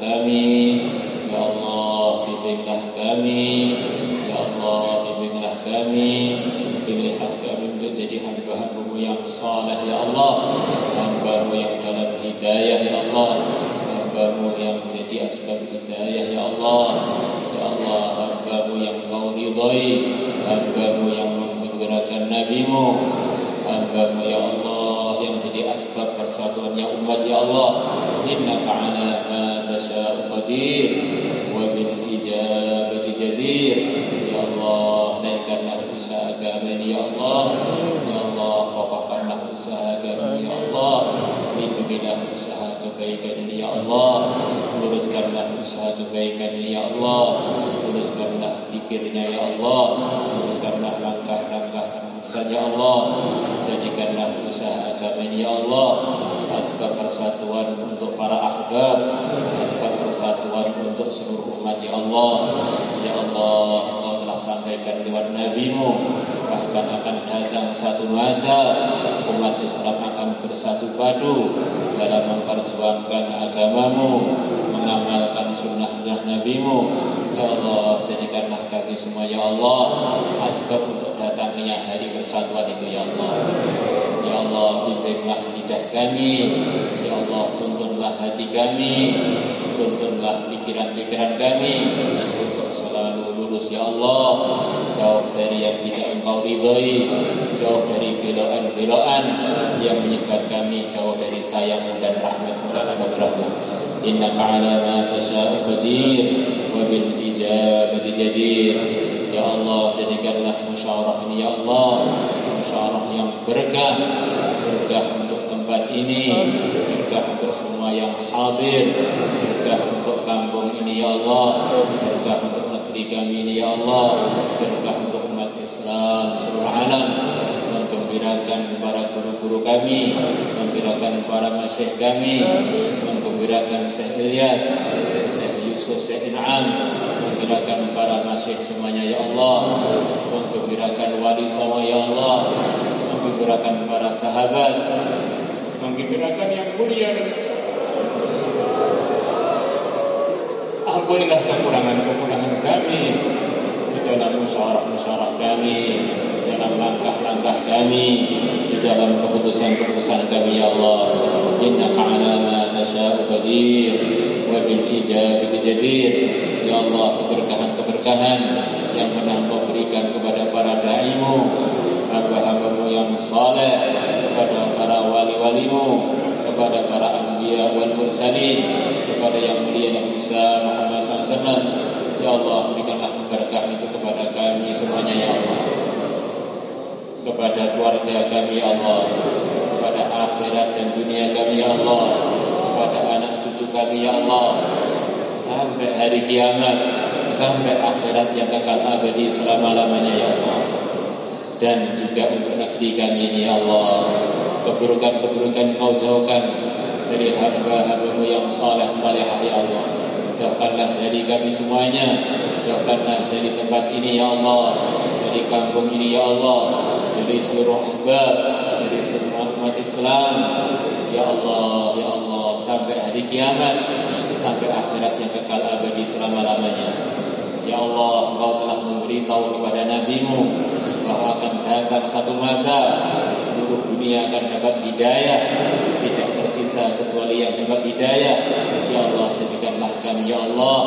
kami Ya Allah bimbinglah kami Ya Allah bimbinglah kami. Pilihlah kami untuk jadi hamba-hambamu yang saleh Ya Allah. Hambamu yang dalam hidayah Ya Allah. Hambamu yang jadi asbab hidayah ya Allah. Ya Allah hambamu yang kau ridhai hambamu yang menggembirakan nabimu. Hambamu ya Allah yang jadi asbab persatuannya umat ya Allah. Innaka ala qadir wa bil ijabati jadir ya Allah naikkanlah usaha kami ya Allah. Ya Allah kokohkanlah usaha kami ya Allah. Lindungilah usaha kebaikan ini ya Allah. Luruskanlah usaha kebaikan ini ya Allah. Luruskanlah pikirnya ya Allah. Luruskanlah langkah-langkah ya Allah. Jadikanlah usaha kami ya Allah. Asbab persatuan untuk para ahbab seluruh umat ya Allah. Ya Allah Engkau telah sampaikan lewat nabimu. Bahkan akan datang satu masa umat Islam akan bersatu padu dalam memperjuangkan agamamu mengamalkan sunnahnya nabimu. Ya Allah jadikanlah kami semua ya Allah asbab untuk datangnya hari persatuan itu ya Allah. Ya Allah bimbinglah lidah kami. Ya Allah tuntunlah hati kami tuntunlah pikiran-pikiran kami. Untuk selalu lurus ya Allah. Jauh dari yang tidak engkau ridhai jauh dari beloan-beloan yang menyebabkan kami jauh dari sayangmu dan rahmatmu dan anugerahmu. Innaka ala ma tasha'u qadir wa bil ijabati jadir. Ya Allah jadikanlah musyawarah ini ya Allah musyawarah yang berkah. Berkah untuk tempat ini. Berkah untuk semua yang hadir. Berkah untuk kampung ini ya Allah. Berkah untuk negeri kami ini ya Allah. Berkah untuk umat Islam seluruh alam. Menggembirakan para guru-guru kami. Menggembirakan para masyayikh kami. Menggembirakan Syekh Ilyas Syekh Yusuf Syekh In'am. Menggembirakan para masyayikh semuanya ya Allah. Menggembirakan wali sama ya Allah. Menggembirakan para sahabat menggembirakan yang mulia Ampunilah kekurangan-kekurangan kami di dalam musyawarah-musyawarah kami, di dalam langkah-langkah kami, di dalam keputusan-keputusan kami ya Allah. Innaka ala ma tasya'u qadir wa bil ijabati jadir. Ya Allah, keberkahan-keberkahan yang pernah Kau berikan kepada para dai-Mu, hamba-hambamu yang saleh, kepada para wali-walimu, kepada para anbiya wal mursalin kepada yang mulia Nabi Musa Muhammad SAW Ya Allah berikanlah berkah itu kepada kami semuanya Ya Allah. Kepada keluarga kami Ya Allah. Kepada akhirat dan dunia kami Ya Allah. Kepada anak cucu kami Ya Allah. Sampai hari kiamat sampai akhirat yang kekal abadi selama-lamanya Ya Allah dan juga untuk negeri kami ini Ya Allah. Keburukan-keburukan kau jauhkan dari hamba-hambamu yang saleh salehah ya Allah. Jauhkanlah dari kami semuanya. Jauhkanlah dari tempat ini ya Allah. Dari kampung ini ya Allah. Dari seluruh ahbab dari semua umat Islam. Ya Allah ya Allah. Sampai hari kiamat sampai akhirat yang kekal abadi selama-lamanya. Ya Allah engkau telah memberitahu kepada nabimu akan datang satu masa seluruh dunia akan dapat hidayah. Tidak tersisa kecuali yang dapat hidayah. Ya Allah jadikanlah kami ya Allah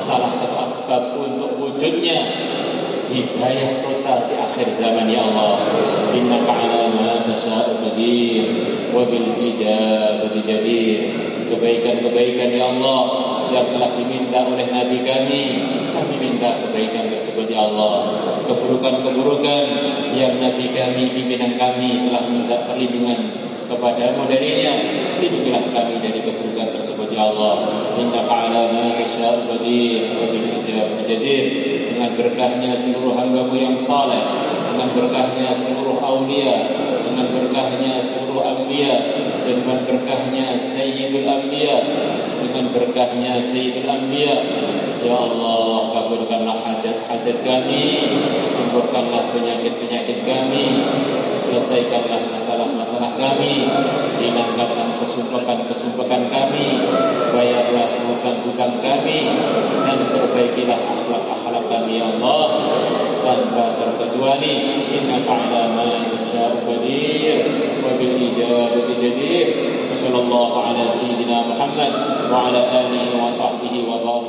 salah satu asbab untuk wujudnya hidayah total di akhir zaman ya Allah. Innaka ala ma tasya'u qadir wa bil ijabati jadir. Kebaikan-kebaikan ya Allah yang telah diminta oleh Nabi kami. Kami minta kebaikan tersebut ya Allah. Keburukan-keburukan yang Nabi kami pimpinan kami telah minta perlindungan kepadamu darinya. Lindungilah kami dari keburukan tersebut ya Allah. Innaka ala ma tasya'u qadir. Wa bil ijabati jadir. Dengan berkahnya seluruh hambamu yang saleh. Dengan berkahnya seluruh awliya dengan berkahnya seluruh anbiya. Dengan berkahnya sayyidul anbiya dengan berkahnya sayyidul anbiya. Ya Allah kabulkanlah hajat-hajat kami sembuhkanlah penyakit-penyakit kami selesaikanlah masalah-masalah kami hilangkanlah kesumpahan-kesumpahan kami bayarlah hutang-hutang kami dan perbaikilah akhlak-akhlak kami ya Allah. Tanpa terkecuali inna ta'ala ma yasha'u qadir wa bil ijabati jadir sallallahu ala sayyidina Muhammad. wa ala alihi wa sahbihi wa barak